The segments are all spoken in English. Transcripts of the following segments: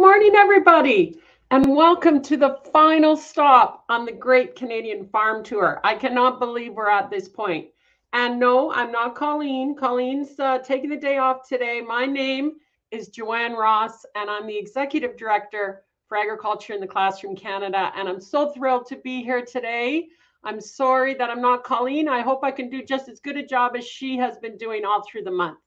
Good morning, everybody, and welcome to the final stop on the Great Canadian Farm Tour. I cannot believe we're at this point. And no, I'm not Colleen. Colleen's uh, taking the day off today. My name is Joanne Ross, and I'm the Executive Director for Agriculture in the Classroom Canada. And I'm so thrilled to be here today. I'm sorry that I'm not Colleen. I hope I can do just as good a job as she has been doing all through the month.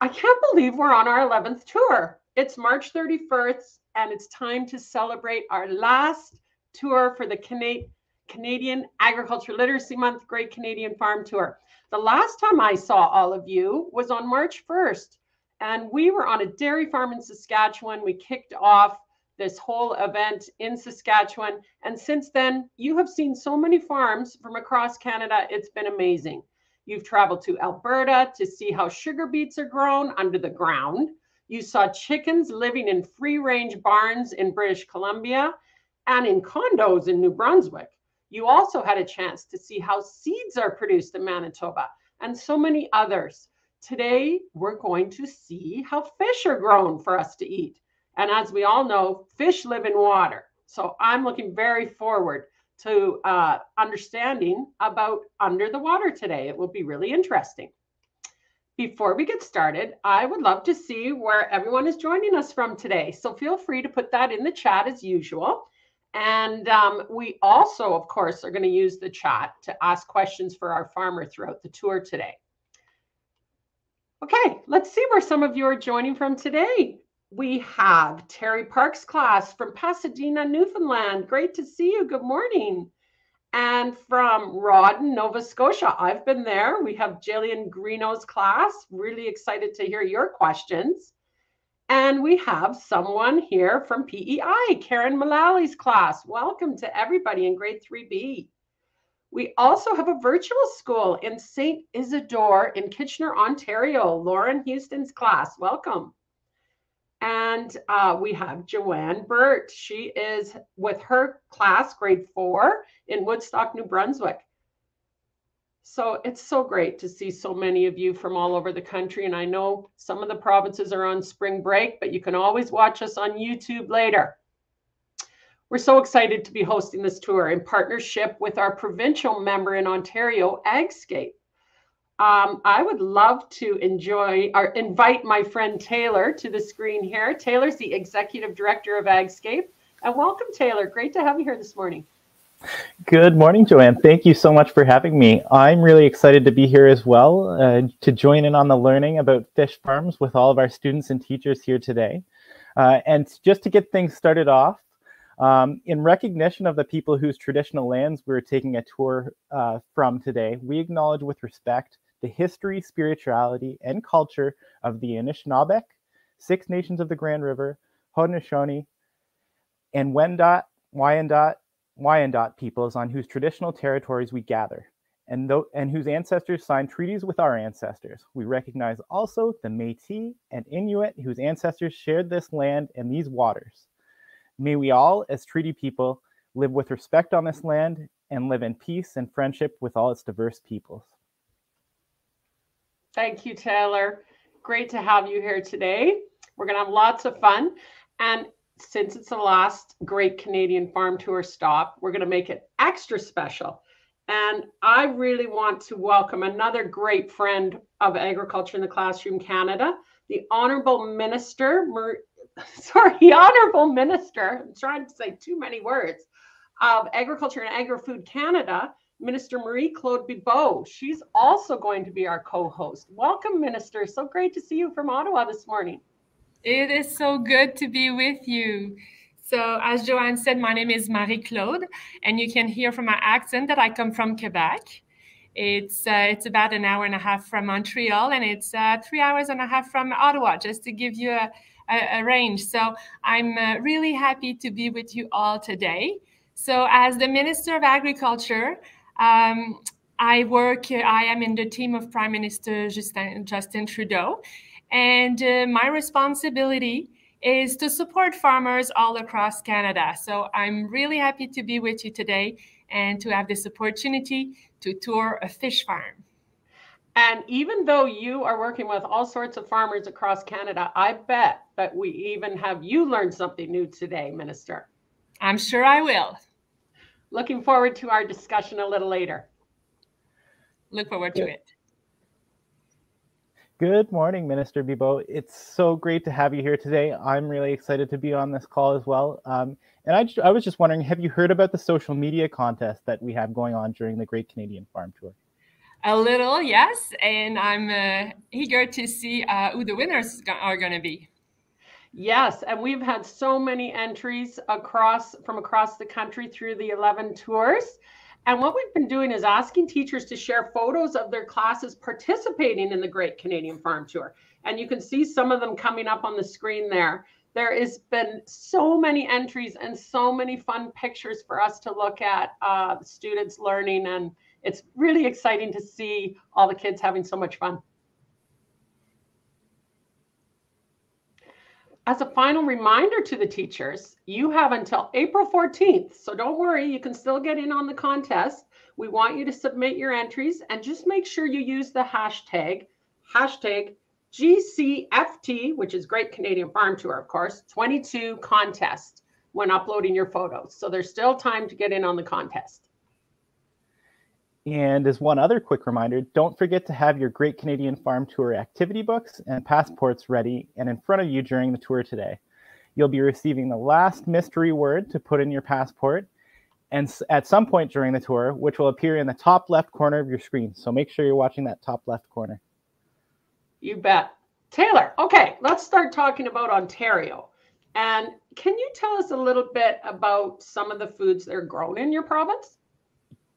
I can't believe we're on our 11th tour. It's March 31st, and it's time to celebrate our last tour for the Cana Canadian Agriculture Literacy Month Great Canadian Farm Tour. The last time I saw all of you was on March 1st, and we were on a dairy farm in Saskatchewan. We kicked off this whole event in Saskatchewan. And since then, you have seen so many farms from across Canada. It's been amazing. You've traveled to Alberta to see how sugar beets are grown under the ground. You saw chickens living in free range barns in British Columbia and in condos in New Brunswick. You also had a chance to see how seeds are produced in Manitoba and so many others. Today, we're going to see how fish are grown for us to eat. And as we all know, fish live in water. So I'm looking very forward to uh, understanding about under the water today. It will be really interesting. Before we get started, I would love to see where everyone is joining us from today. So feel free to put that in the chat as usual. And um, we also, of course, are going to use the chat to ask questions for our farmer throughout the tour today. Okay, let's see where some of you are joining from today. We have Terry Parks class from Pasadena, Newfoundland. Great to see you. Good morning and from Rawdon, Nova Scotia. I've been there. We have Jillian Greeno's class. Really excited to hear your questions. And we have someone here from PEI, Karen Mullally's class. Welcome to everybody in grade 3B. We also have a virtual school in St. Isidore in Kitchener, Ontario. Lauren Houston's class. Welcome. And uh, we have Joanne Burt. She is with her class, grade four, in Woodstock, New Brunswick. So it's so great to see so many of you from all over the country. And I know some of the provinces are on spring break, but you can always watch us on YouTube later. We're so excited to be hosting this tour in partnership with our provincial member in Ontario, AgScape. Um, I would love to enjoy or invite my friend Taylor to the screen here. Taylor's the executive director of AgScape. And welcome, Taylor. Great to have you here this morning. Good morning, Joanne. Thank you so much for having me. I'm really excited to be here as well uh, to join in on the learning about fish farms with all of our students and teachers here today. Uh, and just to get things started off, um, in recognition of the people whose traditional lands we're taking a tour uh, from today, we acknowledge with respect the history, spirituality, and culture of the Anishinaabeg, Six Nations of the Grand River, Haudenosaunee, and Wendat, Wyandot, Wyandot peoples on whose traditional territories we gather, and, th- and whose ancestors signed treaties with our ancestors. We recognize also the Métis and Inuit whose ancestors shared this land and these waters. May we all, as treaty people, live with respect on this land and live in peace and friendship with all its diverse peoples. Thank you, Taylor. Great to have you here today. We're going to have lots of fun. And since it's the last great Canadian farm tour stop, we're going to make it extra special. And I really want to welcome another great friend of Agriculture in the Classroom Canada, the Honorable Minister, Mer- sorry, Honorable Minister, I'm trying to say too many words, of Agriculture and Agri-Food Canada, Minister Marie Claude Bibeau. She's also going to be our co host. Welcome, Minister. So great to see you from Ottawa this morning. It is so good to be with you. So, as Joanne said, my name is Marie Claude, and you can hear from my accent that I come from Quebec. It's uh, it's about an hour and a half from Montreal, and it's uh, three hours and a half from Ottawa, just to give you a, a, a range. So, I'm uh, really happy to be with you all today. So, as the Minister of Agriculture, um, I work, I am in the team of Prime Minister Justin, Justin Trudeau, and uh, my responsibility is to support farmers all across Canada. So I'm really happy to be with you today and to have this opportunity to tour a fish farm. And even though you are working with all sorts of farmers across Canada, I bet that we even have you learned something new today, Minister. I'm sure I will. Looking forward to our discussion a little later. Look forward to it. Good morning, Minister Bibeau. It's so great to have you here today. I'm really excited to be on this call as well. Um, and I, I was just wondering, have you heard about the social media contest that we have going on during the Great Canadian Farm Tour? A little, yes. And I'm uh, eager to see uh, who the winners are going to be. Yes, and we've had so many entries across from across the country through the 11 tours. And what we've been doing is asking teachers to share photos of their classes participating in the Great Canadian Farm Tour. And you can see some of them coming up on the screen there. There has been so many entries and so many fun pictures for us to look at, uh, students learning and it's really exciting to see all the kids having so much fun. As a final reminder to the teachers, you have until April 14th. So don't worry, you can still get in on the contest. We want you to submit your entries and just make sure you use the hashtag, hashtag GCFT, which is Great Canadian Farm Tour, of course, 22 contest when uploading your photos. So there's still time to get in on the contest. And as one other quick reminder, don't forget to have your Great Canadian Farm Tour activity books and passports ready and in front of you during the tour today. You'll be receiving the last mystery word to put in your passport and at some point during the tour, which will appear in the top left corner of your screen. So make sure you're watching that top left corner. You bet. Taylor, okay, let's start talking about Ontario. And can you tell us a little bit about some of the foods that are grown in your province?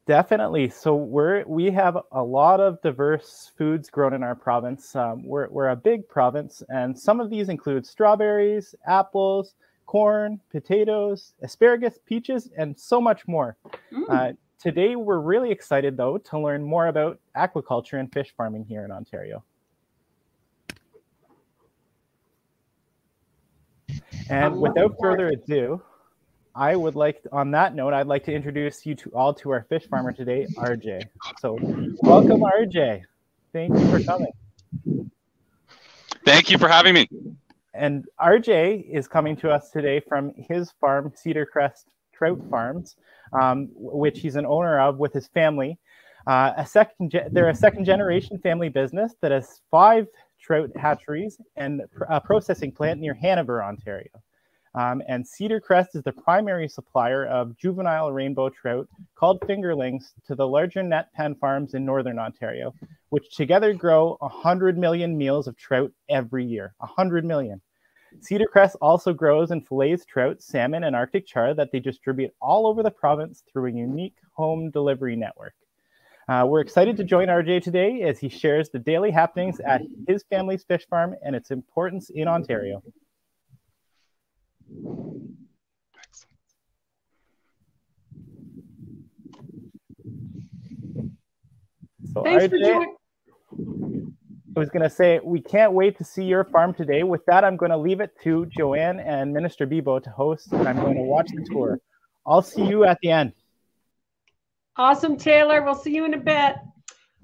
Definitely. So we're we have a lot of diverse foods grown in our province. Um, we're we're a big province, and some of these include strawberries, apples, corn, potatoes, asparagus, peaches, and so much more. Mm. Uh, today, we're really excited though to learn more about aquaculture and fish farming here in Ontario. And without further ado, I would like, on that note, I'd like to introduce you to all to our fish farmer today, RJ. So, welcome, RJ. Thank you for coming. Thank you for having me. And RJ is coming to us today from his farm, Cedar Crest Trout Farms, um, which he's an owner of with his family. Uh, a second, they're a second generation family business that has five trout hatcheries and a processing plant near Hanover, Ontario. Um, and Cedar Crest is the primary supplier of juvenile rainbow trout called fingerlings to the larger net pen farms in northern Ontario, which together grow 100 million meals of trout every year. 100 million. Cedar Crest also grows and fillets trout, salmon, and Arctic char that they distribute all over the province through a unique home delivery network. Uh, we're excited to join RJ today as he shares the daily happenings at his family's fish farm and its importance in Ontario. So Thanks RJ, I was going to say, we can't wait to see your farm today. With that, I'm going to leave it to Joanne and Minister Bibeau to host, and I'm going to watch the tour. I'll see you at the end. Awesome, Taylor. We'll see you in a bit.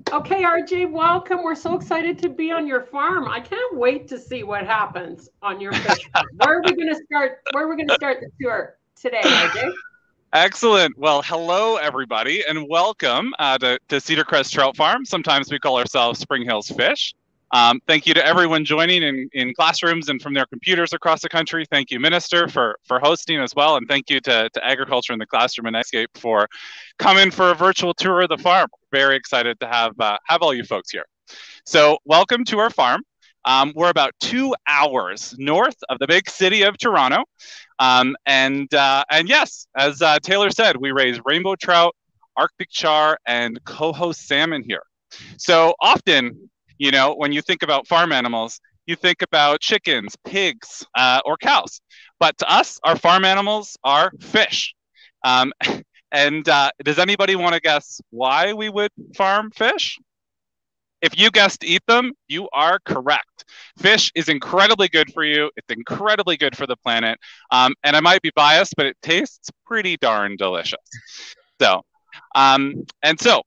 Okay, RJ, welcome. We're so excited to be on your farm. I can't wait to see what happens on your fish farm. Where are we going to start? Where are we going to start the tour today, RJ? Excellent. Well, hello, everybody, and welcome uh, to, to Cedar Crest Trout Farm. Sometimes we call ourselves Spring Hills Fish. Um, thank you to everyone joining in, in classrooms and from their computers across the country. Thank you, Minister, for, for hosting as well. And thank you to, to Agriculture in the Classroom and AgScape for coming for a virtual tour of the farm. Very excited to have, uh, have all you folks here. So welcome to our farm. Um, we're about two hours north of the big city of Toronto. Um, and, uh, and yes, as uh, Taylor said, we raise rainbow trout, Arctic char, and coho salmon here. So often you know, when you think about farm animals, you think about chickens, pigs, uh, or cows. But to us, our farm animals are fish. Um, and uh, does anybody want to guess why we would farm fish? If you guessed eat them, you are correct. Fish is incredibly good for you. It's incredibly good for the planet. Um, and I might be biased, but it tastes pretty darn delicious. So, um, and so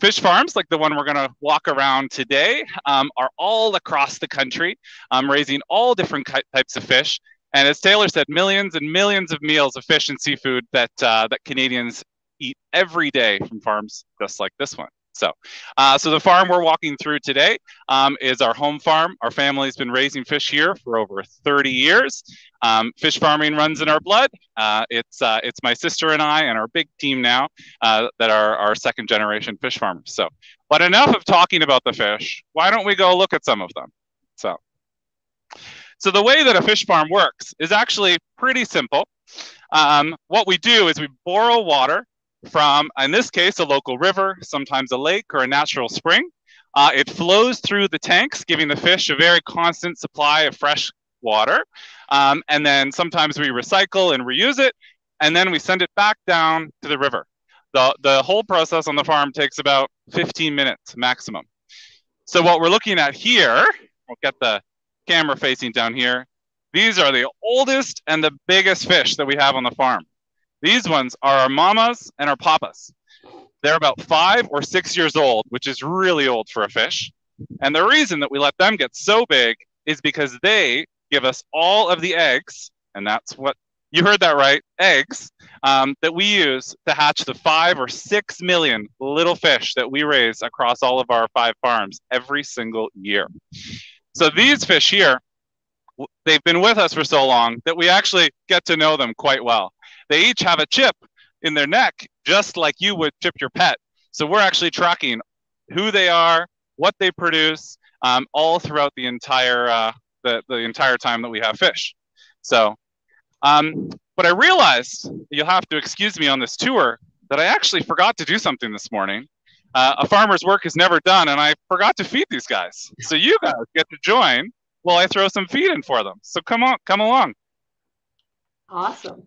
fish farms like the one we're going to walk around today um, are all across the country, um, raising all different types of fish. And as Taylor said, millions and millions of meals of fish and seafood that uh, that Canadians eat every day from farms just like this one. So, uh, so the farm we're walking through today um, is our home farm. Our family's been raising fish here for over 30 years. Um, fish farming runs in our blood. Uh, it's uh, it's my sister and I and our big team now uh, that are our second generation fish farmers. So, but enough of talking about the fish. Why don't we go look at some of them? So, so the way that a fish farm works is actually pretty simple. Um, what we do is we borrow water from, in this case, a local river, sometimes a lake or a natural spring. Uh, it flows through the tanks, giving the fish a very constant supply of fresh water. Um, and then sometimes we recycle and reuse it, and then we send it back down to the river. The, the whole process on the farm takes about 15 minutes maximum. So what we're looking at here, we'll get the camera facing down here. These are the oldest and the biggest fish that we have on the farm. These ones are our mamas and our papas. They're about five or six years old, which is really old for a fish. And the reason that we let them get so big is because they give us all of the eggs, and that's what you heard that right, eggs, um, that we use to hatch the five or six million little fish that we raise across all of our five farms every single year. So these fish here, they've been with us for so long that we actually get to know them quite well. They each have a chip in their neck, just like you would chip your pet. So we're actually tracking who they are, what they produce, um, all throughout the entire uh, the, the entire time that we have fish. So, um, but I realized you'll have to excuse me on this tour that I actually forgot to do something this morning. Uh, a farmer's work is never done, and I forgot to feed these guys. So you guys get to join while I throw some feed in for them. So come on, come along. Awesome.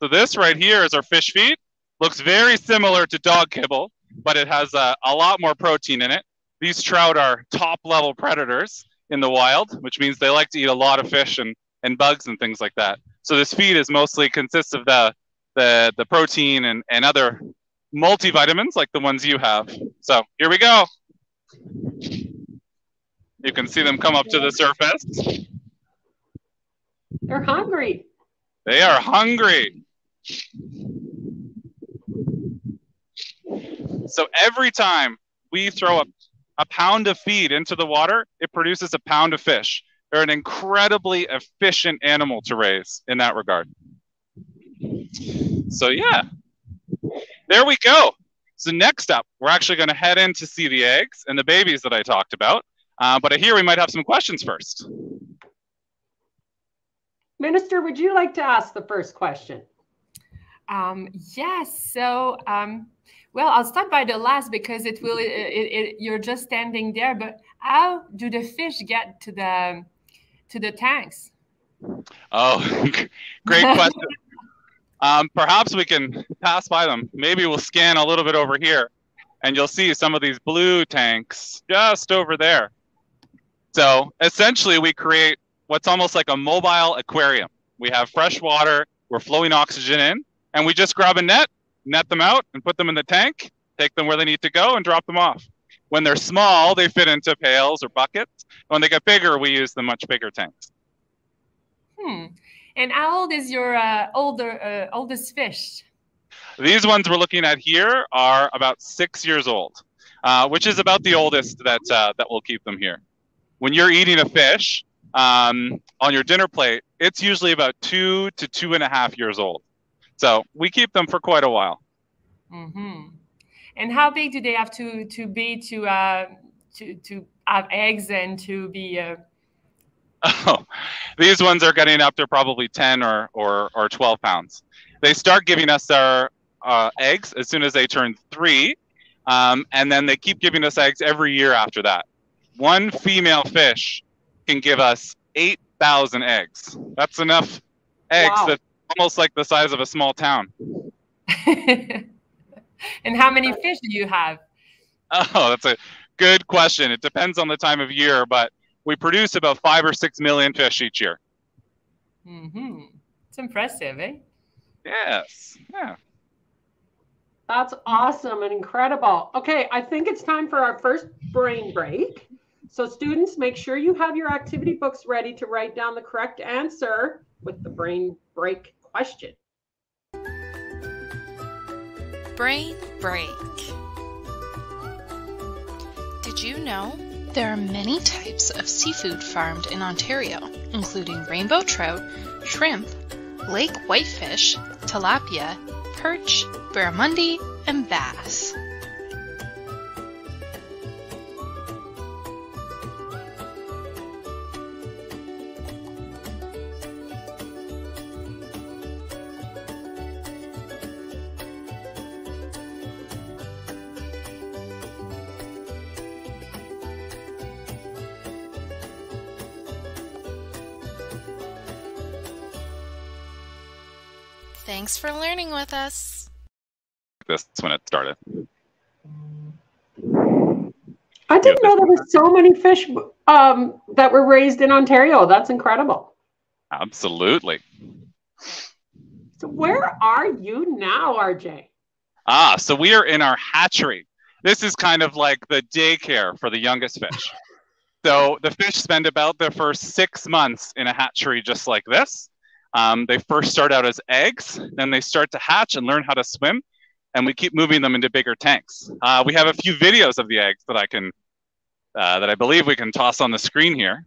So this right here is our fish feed. Looks very similar to dog kibble, but it has a, a lot more protein in it. These trout are top level predators in the wild, which means they like to eat a lot of fish and, and bugs and things like that. So this feed is mostly consists of the the, the protein and, and other multivitamins like the ones you have. So here we go. You can see them come up to the surface. They're hungry. They are hungry. So every time we throw a, a pound of feed into the water, it produces a pound of fish. They're an incredibly efficient animal to raise in that regard. So yeah, there we go. So next up, we're actually going to head in to see the eggs and the babies that I talked about. Uh, but I hear we might have some questions first. Minister, would you like to ask the first question? Um, yes. So, um, well, I'll start by the last because it will. It, it, you're just standing there, but how do the fish get to the to the tanks? Oh, great question. um, perhaps we can pass by them. Maybe we'll scan a little bit over here, and you'll see some of these blue tanks just over there. So essentially, we create what's almost like a mobile aquarium. We have fresh water, we're flowing oxygen in, and we just grab a net, net them out, and put them in the tank, take them where they need to go, and drop them off. When they're small, they fit into pails or buckets. When they get bigger, we use the much bigger tanks. Hmm. And how old is your uh, older uh, oldest fish? These ones we're looking at here are about six years old, uh, which is about the oldest that uh, that will keep them here. When you're eating a fish, um, on your dinner plate, it's usually about two to two and a half years old. So we keep them for quite a while. Mm-hmm. And how big do they have to to be to uh, to to have eggs and to be? Uh... Oh, these ones are getting up to probably ten or or or twelve pounds. They start giving us our uh, eggs as soon as they turn three, um, and then they keep giving us eggs every year after that. One female fish can give us 8,000 eggs. That's enough eggs wow. that's almost like the size of a small town. and how many fish do you have? Oh, that's a good question. It depends on the time of year, but we produce about five or six million fish each year. Mm-hmm. It's impressive, eh? Yes. Yeah. That's awesome and incredible. Okay, I think it's time for our first brain break. So students, make sure you have your activity books ready to write down the correct answer with the brain break question. Brain break. Did you know there are many types of seafood farmed in Ontario, including rainbow trout, shrimp, lake whitefish, tilapia, perch, barramundi, and bass. Thanks for learning with us. This when it started. I didn't know there were so many fish um, that were raised in Ontario. That's incredible. Absolutely. So where are you now, RJ? Ah, so we are in our hatchery. This is kind of like the daycare for the youngest fish. so the fish spend about their first six months in a hatchery just like this. Um, they first start out as eggs, then they start to hatch and learn how to swim, and we keep moving them into bigger tanks. Uh, we have a few videos of the eggs that I can, uh, that I believe we can toss on the screen here.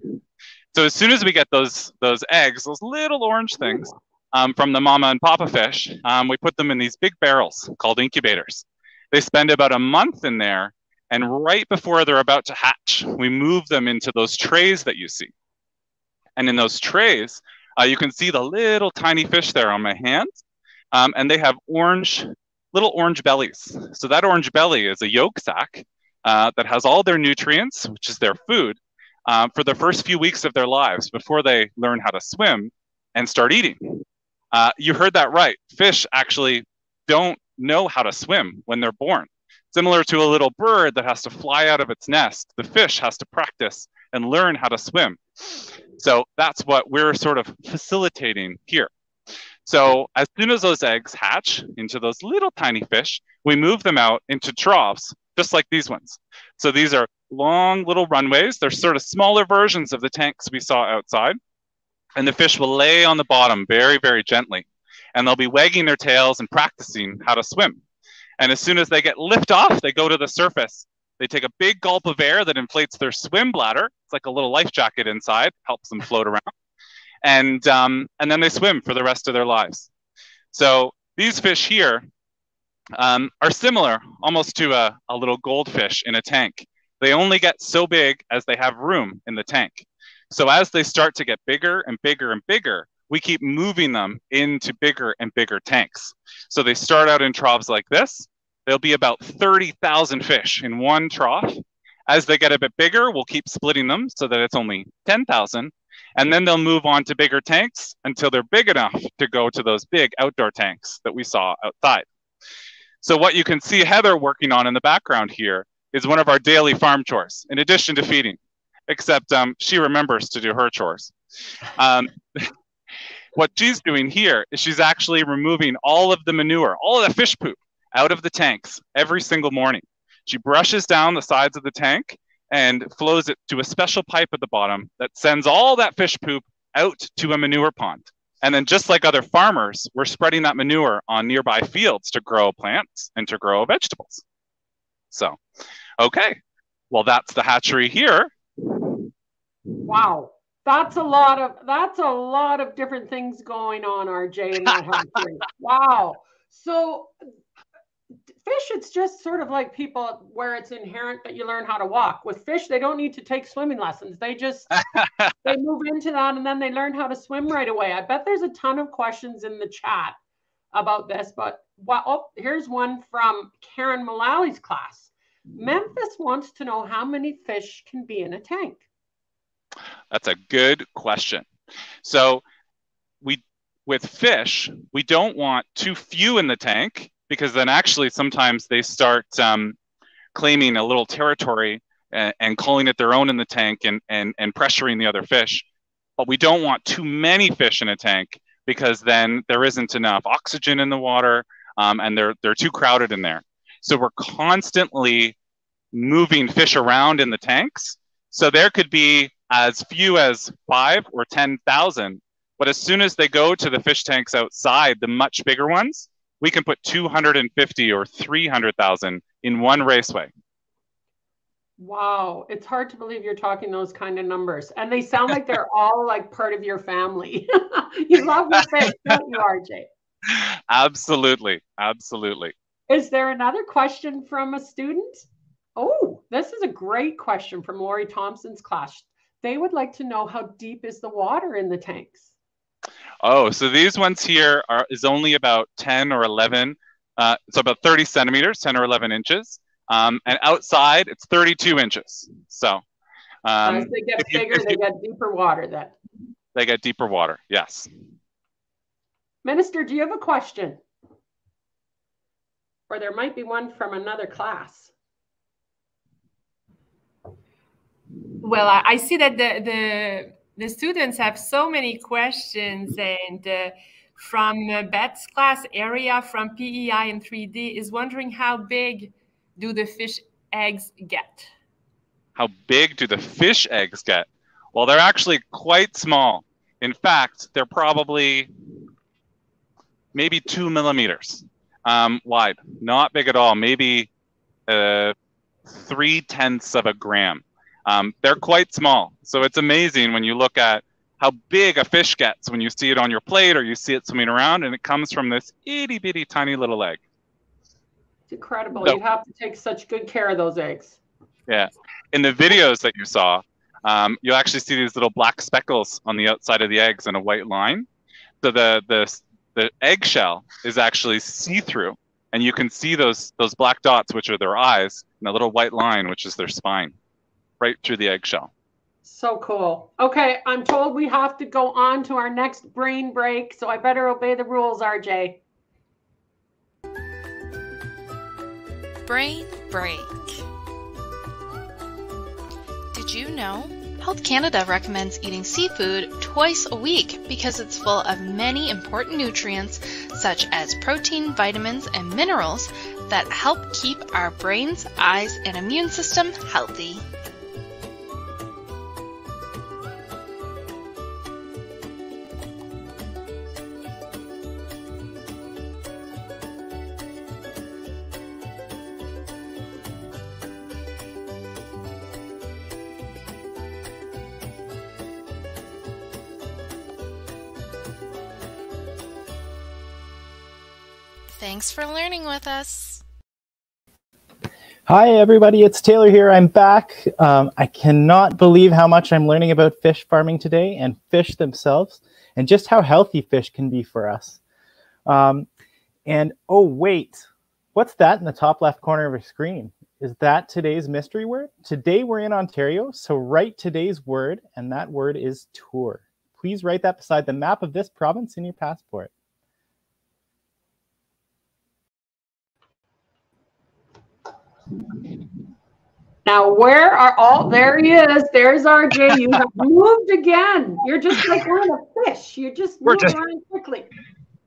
So as soon as we get those those eggs, those little orange things um, from the mama and papa fish, um, we put them in these big barrels called incubators. They spend about a month in there, and right before they're about to hatch, we move them into those trays that you see. And in those trays, uh, you can see the little tiny fish there on my hands, um, and they have orange, little orange bellies. So that orange belly is a yolk sac uh, that has all their nutrients, which is their food, uh, for the first few weeks of their lives before they learn how to swim and start eating. Uh, you heard that right. Fish actually don't know how to swim when they're born. Similar to a little bird that has to fly out of its nest, the fish has to practice and learn how to swim. So that's what we're sort of facilitating here. So as soon as those eggs hatch into those little tiny fish, we move them out into troughs, just like these ones. So these are long little runways. They're sort of smaller versions of the tanks we saw outside. And the fish will lay on the bottom very, very gently. And they'll be wagging their tails and practicing how to swim. And as soon as they get lift off, they go to the surface they take a big gulp of air that inflates their swim bladder. It's like a little life jacket inside, helps them float around. And, um, and then they swim for the rest of their lives. So these fish here um, are similar almost to a, a little goldfish in a tank. They only get so big as they have room in the tank. So as they start to get bigger and bigger and bigger, we keep moving them into bigger and bigger tanks. So they start out in troughs like this, there'll be about 30,000 fish in one trough. As they get a bit bigger, we'll keep splitting them so that it's only 10,000. And then they'll move on to bigger tanks until they're big enough to go to those big outdoor tanks that we saw outside. So what you can see Heather working on in the background here is one of our daily farm chores, in addition to feeding, except um, she remembers to do her chores. Um, what she's doing here is she's actually removing all of the manure, all of the fish poop out of the tanks every single morning. She brushes down the sides of the tank and flows it to a special pipe at the bottom that sends all that fish poop out to a manure pond. And then, just like other farmers, we're spreading that manure on nearby fields to grow plants and to grow vegetables. So, okay, well, that's the hatchery here. Wow, that's a lot of that's a lot of different things going on, RJ, in that hatchery. wow. So fish it's just sort of like people where it's inherent that you learn how to walk. With fish they don't need to take swimming lessons. They just they move into that and then they learn how to swim right away. I bet there's a ton of questions in the chat about this but well oh, here's one from karen mullally's class. Mm-hmm. Memphis wants to know how many fish can be in a tank. That's a good question. So we with fish we don't want too few in the tank because then actually sometimes they start um, claiming a little territory and, and, calling it their own in the tank and, and, and pressuring the other fish. But we don't want too many fish in a tank because then there isn't enough oxygen in the water. um, and they're they're too crowded in there. So we're constantly moving fish around in the tanks. So there could be as few as five or ten thousand, but as soon as they go to the fish tanks outside, the much bigger ones, we can put 250 or 300,000 in one raceway. Wow, it's hard to believe you're talking those kind of numbers. And they sound like they're all like part of your family. you love the fish, don't you, RJ? Absolutely. Absolutely. Is there another question from a student? Oh, this is a great question from Lori Thompson's class. They would like to know how deep is the water in the tanks? Oh, so these ones here are is only about 10 or 11, uh, so about 30 centimeters, 10 or 11 inches. Um, and outside, it's 32 inches. So um, as they get bigger, you, they you, get deeper water then. They get deeper water, yes. Minister, do you have a question? Or there might be one from another class. Well, I, I see that the, the the students have so many questions and uh, from uh, Beth's class area from PEI and 3D is wondering how big do the fish eggs get? How big do the fish eggs get? Well, they're actually quite small. In fact, they're probably maybe two millimeters um, wide. Not big at all. Maybe uh, three tenths of a gram. Um, they're quite small. So it's amazing when you look at how big a fish gets when you see it on your plate or you see it swimming around and it comes from this itty bitty tiny little egg. It's incredible. So, you have to take such good care of those eggs. Yeah. In the videos that you saw, um, you'll actually see these little black speckles on the outside of the eggs and a white line. So the the the eggshell is actually see-through, and you can see those those black dots, which are their eyes, and a little white line, which is their spine, right through the eggshell. So cool. Okay, I'm told we have to go on to our next brain break, so I better obey the rules, RJ. Brain Break. Did you know? Health Canada recommends eating seafood twice a week because it's full of many important nutrients such as protein, vitamins, and minerals that help keep our brains, eyes, and immune system healthy. Thanks for learning with us. Hi, everybody. It's Taylor here. I'm back. Um, I cannot believe how much I'm learning about fish farming today and fish themselves and just how healthy fish can be for us. Um, and oh, wait, what's that in the top left corner of your screen? Is that today's mystery word? Today we're in Ontario, so write today's word, and that word is tour. Please write that beside the map of this province in your passport. Now, where are all? There he is. There's RJ. You have moved again. You're just like one of the fish. You just move just, around quickly.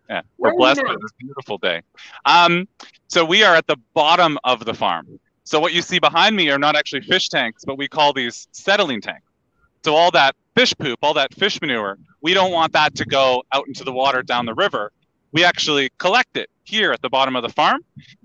Yeah, we're blessed with this beautiful day. Um, so we are at the bottom of the farm. So what you see behind me are not actually fish tanks, but we call these settling tanks. So all that fish poop, all that fish manure, we don't want that to go out into the water down the river we actually collect it here at the bottom of the farm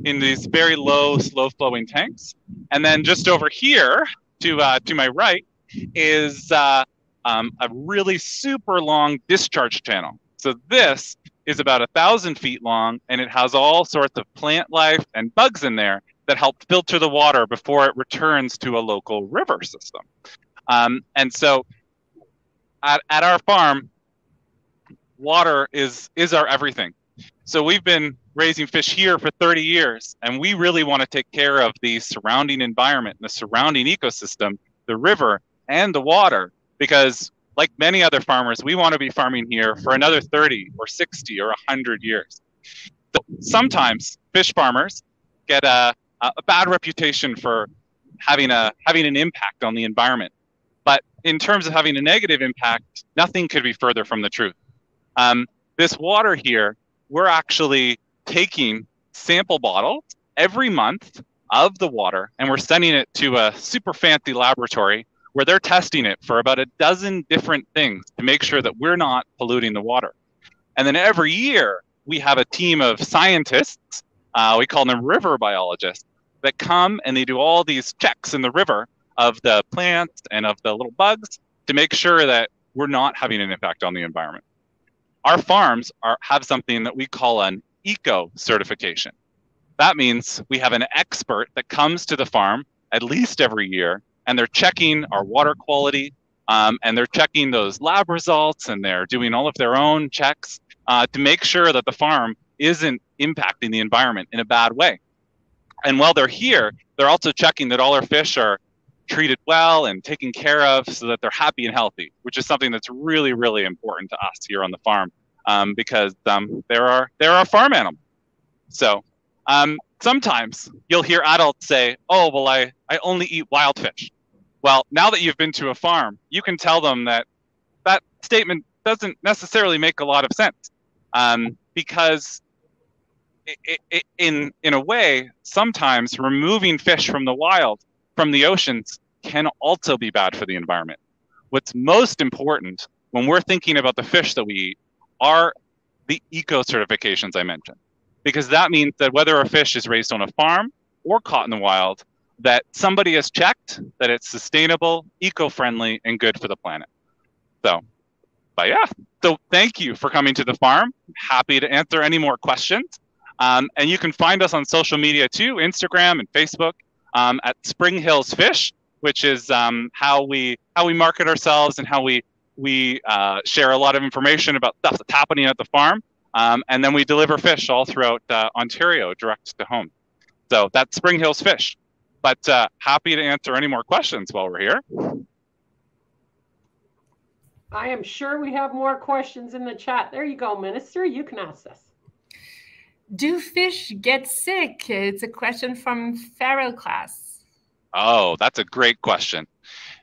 in these very low, slow flowing tanks. And then just over here to, uh, to my right is uh, um, a really super long discharge channel. So this is about a thousand feet long and it has all sorts of plant life and bugs in there that help filter the water before it returns to a local river system. Um, and so at, at our farm, water is is our everything. So we've been raising fish here for 30 years, and we really want to take care of the surrounding environment, the surrounding ecosystem, the river, and the water, because like many other farmers, we want to be farming here for another 30 or 60 or 100 years. So sometimes fish farmers get a, a bad reputation for having a having an impact on the environment. But in terms of having a negative impact, nothing could be further from the truth. Um, this water here we're actually taking sample bottles every month of the water, and we're sending it to a super fancy laboratory where they're testing it for about a dozen different things to make sure that we're not polluting the water. And then every year, we have a team of scientists, uh, we call them river biologists, that come and they do all these checks in the river of the plants and of the little bugs to make sure that we're not having an impact on the environment. Our farms are, have something that we call an eco certification. That means we have an expert that comes to the farm at least every year and they're checking our water quality um, and they're checking those lab results and they're doing all of their own checks uh, to make sure that the farm isn't impacting the environment in a bad way. And while they're here, they're also checking that all our fish are treated well and taken care of so that they're happy and healthy, which is something that's really, really important to us here on the farm um, because um, there are there are farm animals. So um, sometimes you'll hear adults say, "Oh, well, I I only eat wild fish." Well, now that you've been to a farm, you can tell them that that statement doesn't necessarily make a lot of sense um, because it, it, in in a way, sometimes removing fish from the wild, from the oceans, can also be bad for the environment. What's most important when we're thinking about the fish that we eat are the eco certifications I mentioned, because that means that whether a fish is raised on a farm or caught in the wild, that somebody has checked that it's sustainable, eco-friendly, and good for the planet. So, but yeah, so thank you for coming to the farm. Happy to answer any more questions. Um, and you can find us on social media too, Instagram and Facebook um, at Spring Hills Fish, which is um, how we how we market ourselves and how we we uh, share a lot of information about stuff that's happening at the farm. Um, and then we deliver fish all throughout uh, Ontario direct to home. So that's Spring Hills Fish. But uh, happy to answer any more questions while we're here. I am sure we have more questions in the chat. There you go, Minister. You can ask us. Do fish get sick? It's a question from feral class. Oh, that's a great question.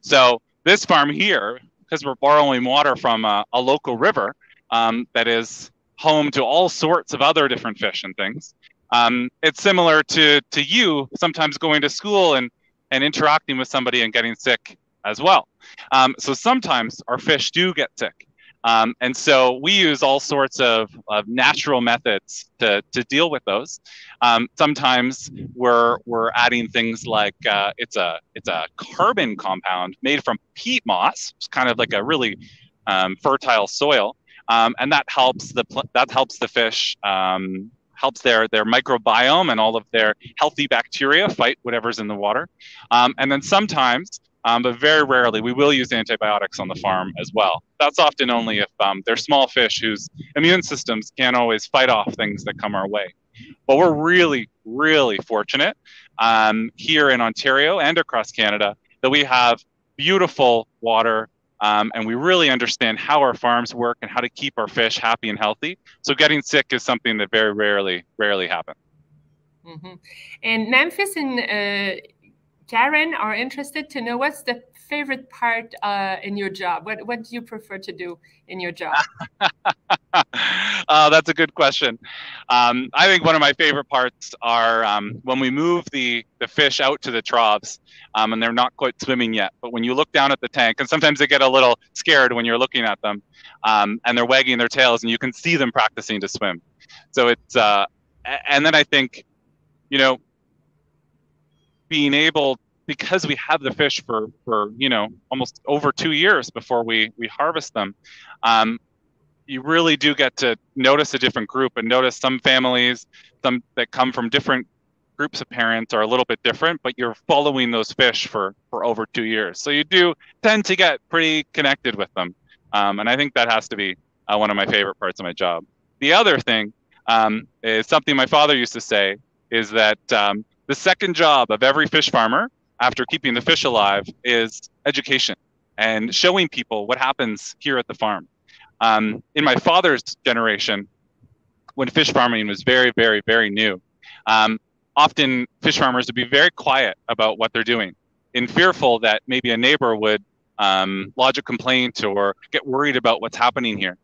So this farm here, because we're borrowing water from a, a local river um, that is home to all sorts of other different fish and things. Um, it's similar to to you sometimes going to school and and interacting with somebody and getting sick as well. Um, so sometimes our fish do get sick. Um, and so we use all sorts of, of natural methods to, to deal with those. Um, sometimes we're, we're adding things like uh, it's, a, it's a carbon compound made from peat moss. It's kind of like a really um, fertile soil. Um, and that helps the, that helps the fish um, helps their their microbiome and all of their healthy bacteria fight whatever's in the water. Um, and then sometimes um, but very rarely we will use antibiotics on the farm as well. That's often only if um, they're small fish whose immune systems can't always fight off things that come our way. But we're really, really fortunate um, here in Ontario and across Canada that we have beautiful water um, and we really understand how our farms work and how to keep our fish happy and healthy. So getting sick is something that very rarely, rarely happens. Mm-hmm. And Memphis and uh, Karen are interested to know what's the favorite part uh, in your job. What what do you prefer to do in your job? uh, that's a good question. Um, I think one of my favorite parts are um, when we move the the fish out to the troughs, um, and they're not quite swimming yet. But when you look down at the tank, and sometimes they get a little scared when you're looking at them, um, and they're wagging their tails, and you can see them practicing to swim. So it's uh, and then I think, you know, being able because we have the fish for for you know almost over two years before we we harvest them um, you really do get to notice a different group and notice some families some that come from different groups of parents are a little bit different but you're following those fish for for over two years. So you do tend to get pretty connected with them. Um, and i think that has to be uh, one of my favorite parts of my job. The other thing um, is something my father used to say is that um, the second job of every fish farmer after keeping the fish alive is education and showing people what happens here at the farm. Um, in my father's generation, when fish farming was very, very, very new, um, often fish farmers would be very quiet about what they're doing, in fearful that maybe a neighbor would um, lodge a complaint or get worried about what's happening here.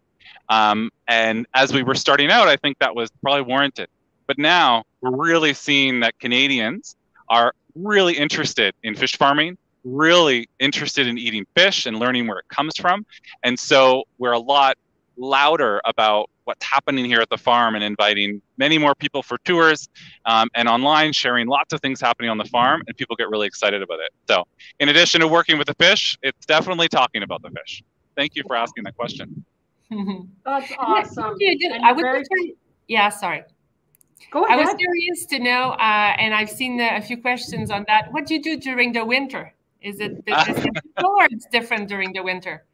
Um, and as we were starting out, I think that was probably warranted. But now we're really seeing that Canadians are really interested in fish farming, really interested in eating fish and learning where it comes from. And so we're a lot louder about what's happening here at the farm and inviting many more people for tours um, and online sharing lots of things happening on the farm and people get really excited about it. So in addition to working with the fish it's definitely talking about the fish. Thank you for asking that question. That's awesome. yeah, I would very... yeah sorry Go ahead. I was curious to know, uh, and I've seen a few questions on that. What do you do during the winter? Is it, is it or it's different during the winter?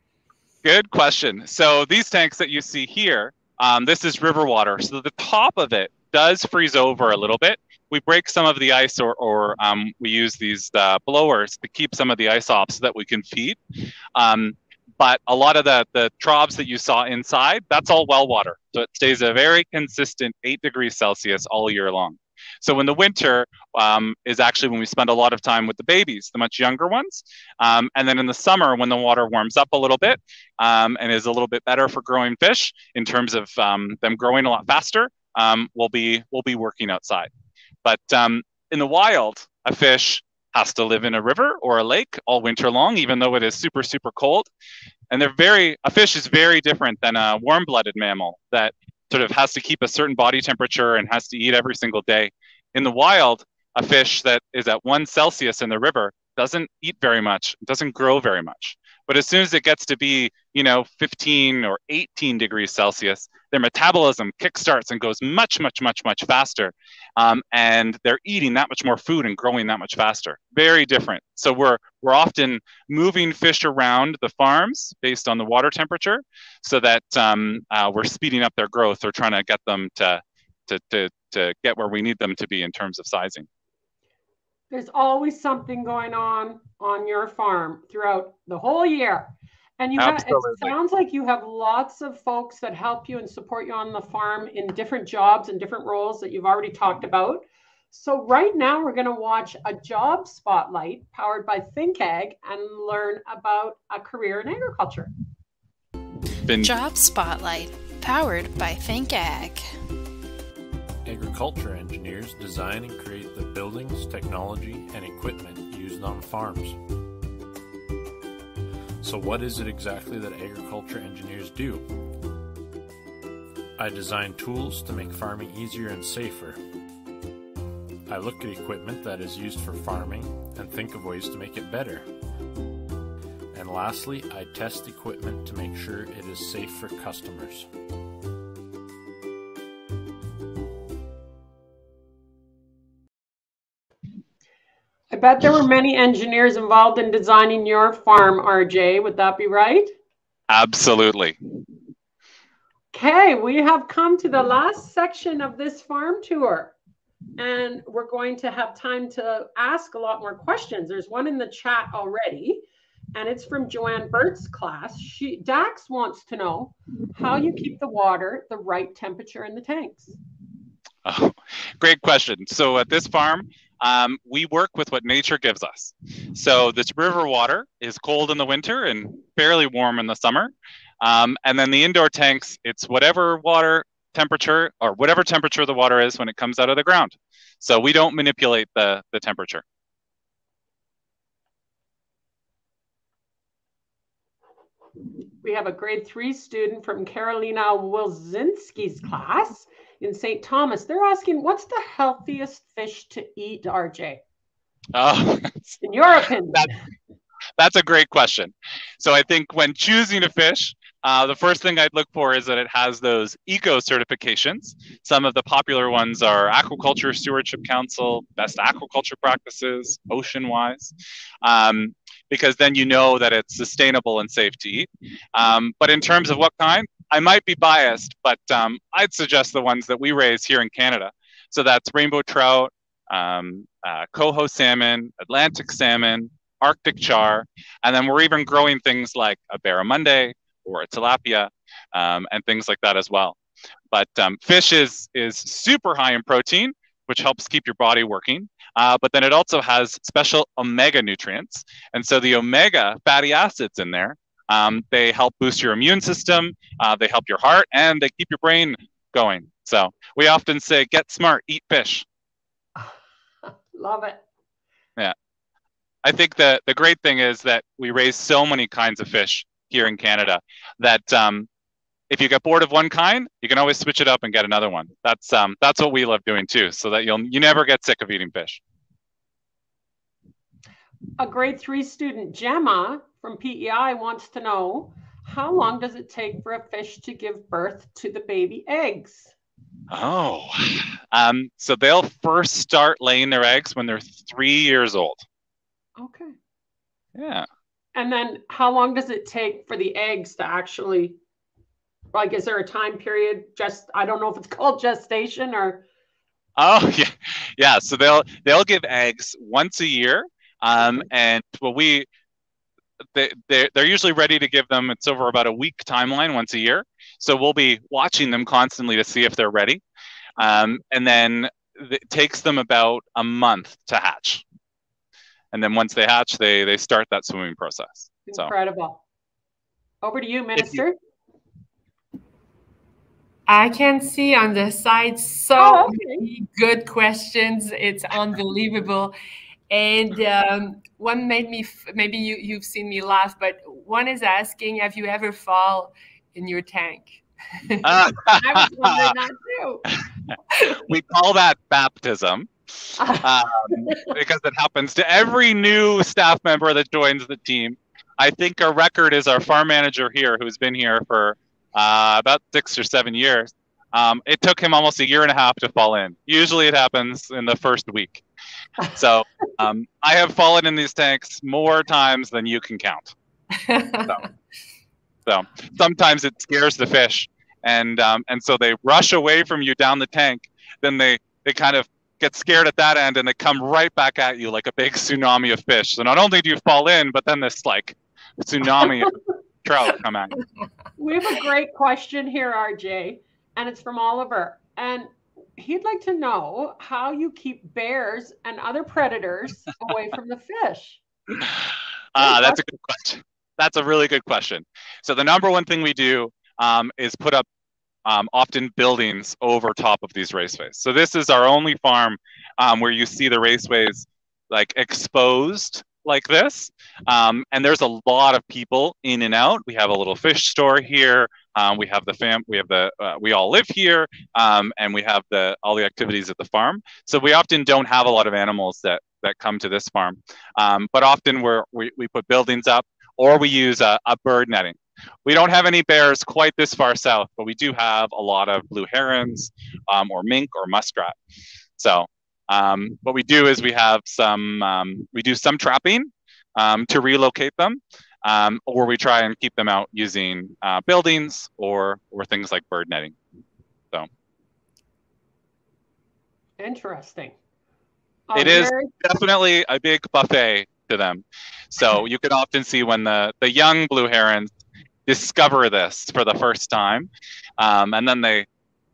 Good question. So these tanks that you see here, um, this is river water. So the top of it does freeze over a little bit. We break some of the ice or, or um, we use these uh, blowers to keep some of the ice off so that we can feed. Um, but a lot of the, the troughs that you saw inside, that's all well water. So it stays a very consistent 8 degrees Celsius all year long. So in the winter um, is actually when we spend a lot of time with the babies, the much younger ones. Um, and then in the summer, when the water warms up a little bit um, and is a little bit better for growing fish in terms of um, them growing a lot faster, um, we'll be we'll be working outside. But um, in the wild, a fish has to live in a river or a lake all winter long, even though it is super super cold. And they're very a fish is very different than a warm-blooded mammal that sort of has to keep a certain body temperature and has to eat every single day. In the wild, a fish that is at one Celsius in the river doesn't eat very much, doesn't grow very much. But as soon as it gets to be, you know, 15 or 18 degrees Celsius, their metabolism kickstarts and goes much, much, much, much faster. Um, and they're eating that much more food and growing that much faster. Very different. So we're we're often moving fish around the farms based on the water temperature, so that um, uh, we're speeding up their growth or trying to get them to, to to to get where we need them to be in terms of sizing there's always something going on on your farm throughout the whole year. And you have, it sounds like you have lots of folks that help you and support you on the farm in different jobs and different roles that you've already talked about. So right now we're going to watch a job spotlight powered by ThinkAg and learn about a career in agriculture. Been... Job spotlight powered by ThinkAg. Agriculture engineers design and create the buildings, technology, and equipment used on farms. So, what is it exactly that agriculture engineers do? I design tools to make farming easier and safer. I look at equipment that is used for farming and think of ways to make it better. And lastly, I test equipment to make sure it is safe for customers. Bet there were many engineers involved in designing your farm, RJ. Would that be right? Absolutely. Okay, we have come to the last section of this farm tour. And we're going to have time to ask a lot more questions. There's one in the chat already, and it's from Joanne Burt's class. She Dax wants to know how you keep the water the right temperature in the tanks. Oh, great question. So at this farm, um, we work with what nature gives us. So this river water is cold in the winter and fairly warm in the summer. Um, and then the indoor tanks, it's whatever water temperature or whatever temperature the water is when it comes out of the ground. So we don't manipulate the, the temperature. We have a grade three student from Carolina Wilzinski's class in St. Thomas. They're asking, what's the healthiest fish to eat, RJ? Oh, in your opinion? That, that's a great question. So I think when choosing a fish, uh, the first thing I'd look for is that it has those eco certifications. Some of the popular ones are Aquaculture Stewardship Council, Best Aquaculture Practices, Ocean Wise, um, because then you know that it's sustainable and safe to eat. Um, but in terms of what kind, I might be biased, but um, I'd suggest the ones that we raise here in Canada. So that's rainbow trout, um, uh, coho salmon, Atlantic salmon, Arctic char, and then we're even growing things like a barramundi or a tilapia um, and things like that as well. But um, fish is is super high in protein, which helps keep your body working. Uh, but then it also has special omega nutrients, and so the omega fatty acids in there um, they help boost your immune system, uh, they help your heart, and they keep your brain going. So we often say, get smart, eat fish. Love it. Yeah. I think the the great thing is that we raise so many kinds of fish here in Canada that um, if you get bored of one kind, you can always switch it up and get another one. That's um, that's what we love doing too, so that you'll you never get sick of eating fish. A grade three student, Gemma from PEI, wants to know how long does it take for a fish to give birth to the baby eggs? Oh, um, so they'll first start laying their eggs when they're three years old. Okay. Yeah. And then how long does it take for the eggs to actually, like, is there a time period? Just, I don't know if it's called gestation or. Oh yeah, yeah. So they'll they'll give eggs once a year, um, and well, we they they're, they're usually ready to give them. It's over about a week timeline once a year, so we'll be watching them constantly to see if they're ready, um, and then it takes them about a month to hatch and then once they hatch, they they start that swimming process. Incredible. So. Over to you, Minister. You... I can see on the side so oh, okay. many good questions. It's unbelievable. And um, one made me, maybe you, you've seen me laugh, but one is asking, have you ever fall in your tank? Uh, I was wondering that too. we call that baptism um, because it happens to every new staff member that joins the team. I think our record is our farm manager here, who's been here for uh, about six or seven years. Um, it took him almost a year and a half to fall in. Usually, it happens in the first week. So, um, I have fallen in these tanks more times than you can count. So, so sometimes it scares the fish, and um, and so they rush away from you down the tank. Then they they kind of get scared at that end and they come right back at you like a big tsunami of fish. So not only do you fall in, but then this like tsunami of trout come at you. We have a great question here, RJ, and it's from Oliver. And he'd like to know how you keep bears and other predators away from the fish. Ah, uh, that's a good question. That's a really good question. So the number one thing we do um, is put up um, often buildings over top of these raceways. So this is our only farm um, where you see the raceways like exposed like this. Um, and there's a lot of people in and out. We have a little fish store here. Um, we have the fam. We have the. Uh, we all live here, um, and we have the all the activities at the farm. So we often don't have a lot of animals that that come to this farm. Um, but often we're, we we put buildings up, or we use a, a bird netting. We don't have any bears quite this far south, but we do have a lot of blue herons um, or mink or muskrat. So um, what we do is we have some, um, we do some trapping to relocate them, um, or we try and keep them out using uh, buildings or, or things like bird netting. So. Interesting. It is definitely a big buffet to them. So you can often see when the, the young blue herons discover this for the first time, um, and then they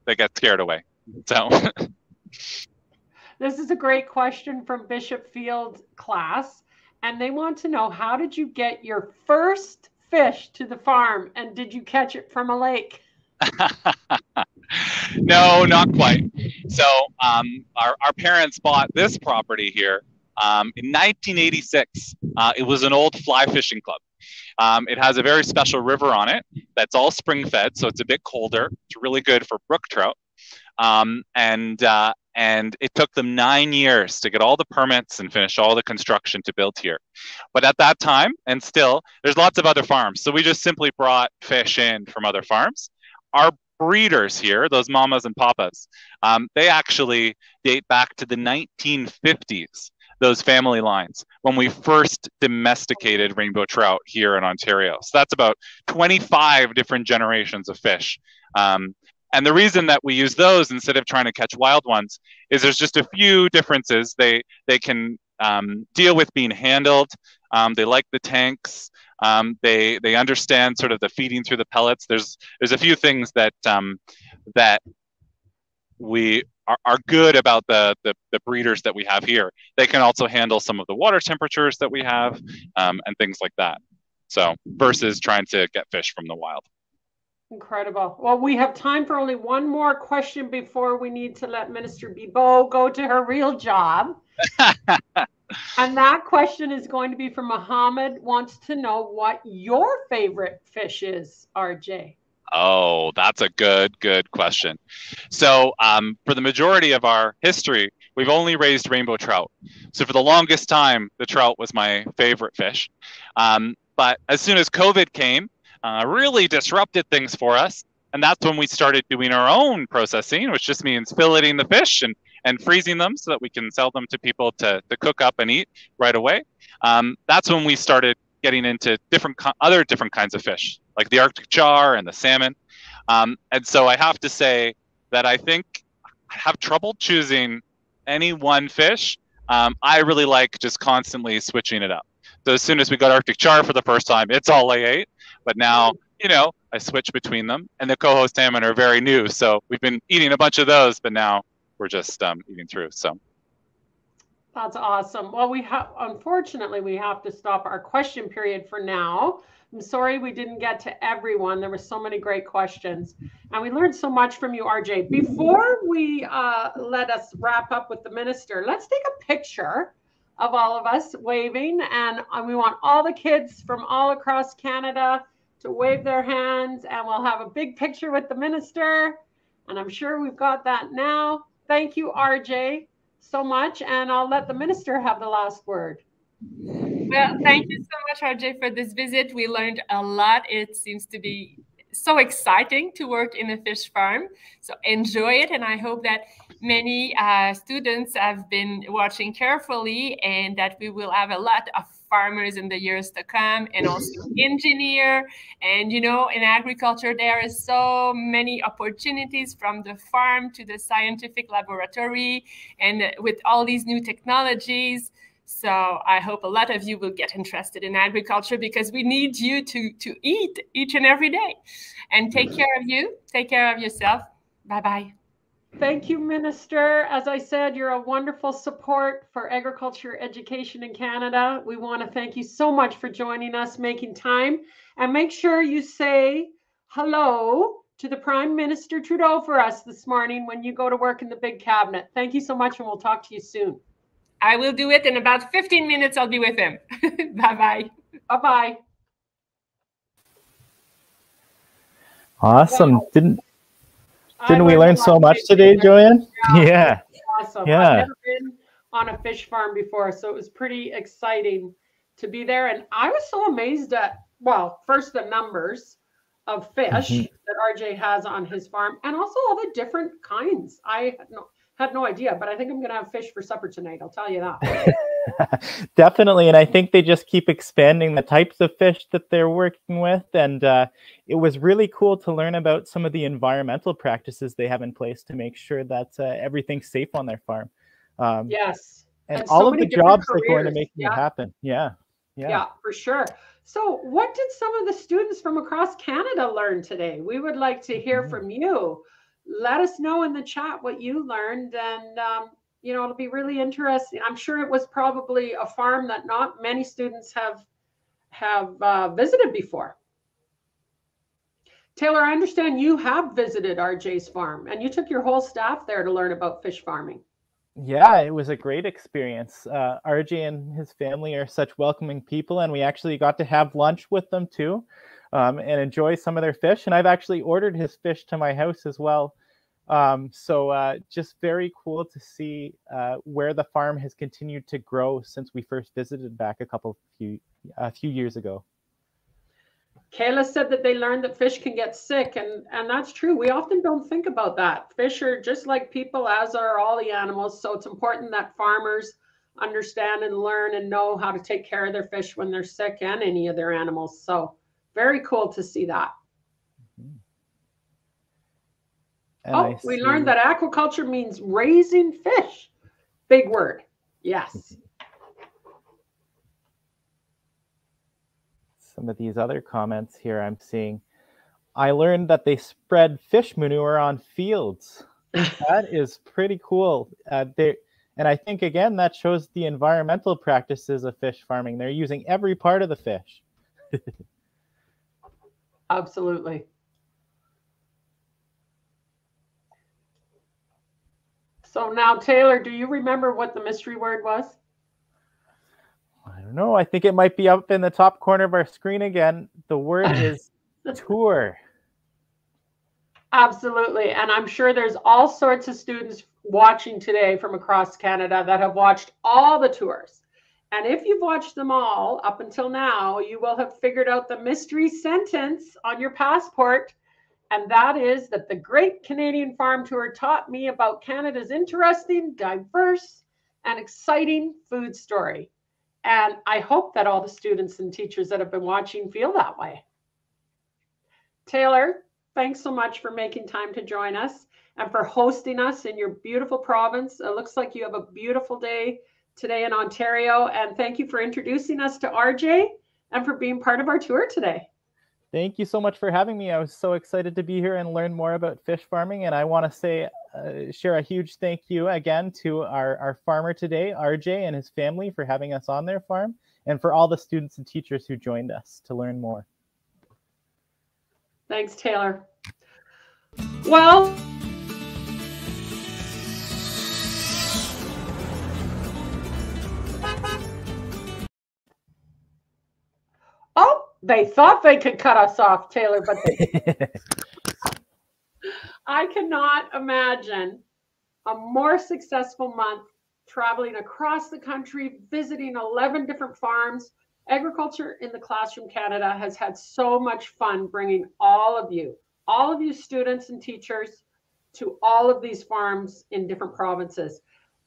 they get scared away. So. this is a great question from Bishop Feild class, and they want to know how did you get your first fish to the farm, and did you catch it from a lake? no, not quite. So um, our, our parents bought this property here um, in 1986. Uh, it was an old fly fishing club. Um, it has a very special river on it that's all spring fed, so it's a bit colder. It's really good for brook trout. Um, and uh, and it took them nine years to get all the permits and finish all the construction to build here. But at that time, and still, there's lots of other farms. So we just simply brought fish in from other farms. Our breeders here, those mamas and papas, um, they actually date back to the 1950s those family lines when we first domesticated rainbow trout here in Ontario. So that's about 25 different generations of fish. Um, and the reason that we use those instead of trying to catch wild ones is there's just a few differences. They they can um, deal with being handled. Um, they like the tanks. Um, they they understand sort of the feeding through the pellets. There's there's a few things that um, that we are, are good about the, the, the breeders that we have here. They can also handle some of the water temperatures that we have um, and things like that. So versus trying to get fish from the wild. Incredible. Well, we have time for only one more question before we need to let Minister Bibeau go to her real job. and that question is going to be from Muhammad wants to know what your favorite fish is, RJ. Oh, that's a good, good question. So, um, for the majority of our history, we've only raised rainbow trout. So, for the longest time, the trout was my favorite fish. Um, but as soon as COVID came, uh, really disrupted things for us. And that's when we started doing our own processing, which just means filleting the fish and, and freezing them so that we can sell them to people to, to cook up and eat right away. Um, that's when we started getting into different other different kinds of fish, like the Arctic char and the salmon. Um, and so I have to say that I think I have trouble choosing any one fish. Um, I really like just constantly switching it up. So as soon as we got Arctic char for the first time, it's all I ate. But now, you know, I switch between them. And the coho salmon are very new, so we've been eating a bunch of those, but now we're just um, eating through. So. That's awesome. Well, we have unfortunately we have to stop our question period for now. I'm sorry we didn't get to everyone. There were so many great questions, and we learned so much from you, RJ. Before we uh, let us wrap up with the minister, let's take a picture of all of us waving, and uh, we want all the kids from all across Canada to wave their hands, and we'll have a big picture with the minister. And I'm sure we've got that now. Thank you, RJ so much, and I'll let the minister have the last word. Well, thank you so much, RJ, for this visit. We learned a lot. It seems to be so exciting to work in a fish farm. So enjoy it, and I hope that many uh, students have been watching carefully, and that we will have a lot of farmers in the years to come and mm-hmm. also engineer. And you know in agriculture there is so many opportunities from the farm to the scientific laboratory and with all these new technologies. So i hope a lot of you will get interested in agriculture because we need you to to eat each and every day. And take mm-hmm. care of you. Take care of yourself. Bye bye Thank you, Minister. As I said, you're a wonderful support for agriculture education in Canada. We want to thank you so much for joining us, making time, and make sure you say hello to the Prime Minister Trudeau for us this morning when you go to work in the big cabinet. Thank you so much, and we'll talk to you soon. I will do it in about 15 minutes. I'll be with him. bye bye. Bye bye. Awesome. Wow. Didn't didn't we learn so much today, Joanne? Yeah. yeah. Awesome. Yeah. I've never been on a fish farm before, so it was pretty exciting to be there. And I was so amazed at, well, first the numbers of fish mm-hmm. that RJ has on his farm and also all the different kinds. I had no, had no idea, but I think I'm going to have fish for supper tonight. I'll tell you that. Definitely. And I think they just keep expanding the types of fish that they're working with. And uh, it was really cool to learn about some of the environmental practices they have in place to make sure that uh, everything's safe on their farm. Um, yes. And, and all so of the jobs they're going to make yeah. it happen. Yeah. yeah. Yeah, for sure. So, what did some of the students from across Canada learn today? We would like to hear mm-hmm. from you. Let us know in the chat what you learned and um, you know, it'll be really interesting. I'm sure it was probably a farm that not many students have have uh, visited before. Taylor, I understand you have visited RJ's farm and you took your whole staff there to learn about fish farming. Yeah, it was a great experience. Uh, RJ and his family are such welcoming people, and we actually got to have lunch with them too um, and enjoy some of their fish. And I've actually ordered his fish to my house as well. Um, so uh, just very cool to see uh, where the farm has continued to grow since we first visited back a couple few a few years ago. Kayla said that they learned that fish can get sick, and and that's true. We often don't think about that. Fish are just like people, as are all the animals. So it's important that farmers understand and learn and know how to take care of their fish when they're sick and any of their animals. So very cool to see that. Mm-hmm. And oh, we learned that aquaculture means raising fish. Big word. Yes. Some of these other comments here I'm seeing. I learned that they spread fish manure on fields. that is pretty cool. Uh, and I think, again, that shows the environmental practices of fish farming. They're using every part of the fish. Absolutely. So now, Taylor, do you remember what the mystery word was? I don't know. I think it might be up in the top corner of our screen again. The word is tour. Absolutely. And I'm sure there's all sorts of students watching today from across Canada that have watched all the tours. And if you've watched them all up until now, you will have figured out the mystery sentence on your passport. And that is that the Great Canadian Farm Tour taught me about Canada's interesting, diverse, and exciting food story. And I hope that all the students and teachers that have been watching feel that way. Taylor, thanks so much for making time to join us and for hosting us in your beautiful province. It looks like you have a beautiful day today in Ontario. And thank you for introducing us to RJ and for being part of our tour today. Thank you so much for having me. I was so excited to be here and learn more about fish farming. And I want to say, uh, share a huge thank you again to our, our farmer today, RJ, and his family for having us on their farm, and for all the students and teachers who joined us to learn more. Thanks, Taylor. Well, Oh, they thought they could cut us off, Taylor, but they I cannot imagine a more successful month traveling across the country, visiting 11 different farms. Agriculture in the Classroom Canada has had so much fun bringing all of you, all of you students and teachers, to all of these farms in different provinces.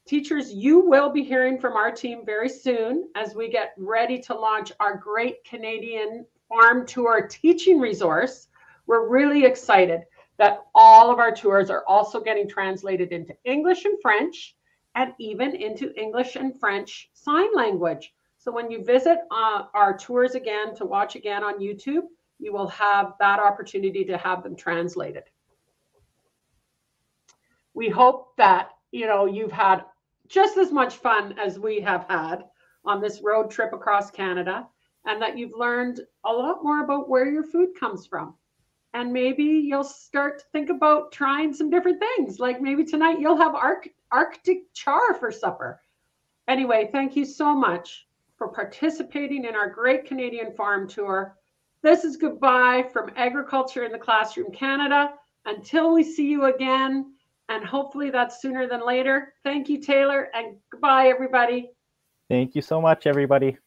Teachers, you will be hearing from our team very soon as we get ready to launch our Great Canadian Farm Tour teaching resource. We're really excited that all of our tours are also getting translated into English and French and even into English and French sign language. So when you visit uh, our tours again to watch again on YouTube, you will have that opportunity to have them translated. We hope that you know you've had just as much fun as we have had on this road trip across Canada, and that you've learned a lot more about where your food comes from. And maybe you'll start to think about trying some different things. Like maybe tonight you'll have Arc- Arctic char for supper. Anyway, thank you so much for participating in our great Canadian farm tour. This is goodbye from Agriculture in the Classroom Canada. Until we see you again, and hopefully that's sooner than later. Thank you, Taylor, and goodbye, everybody. Thank you so much, everybody.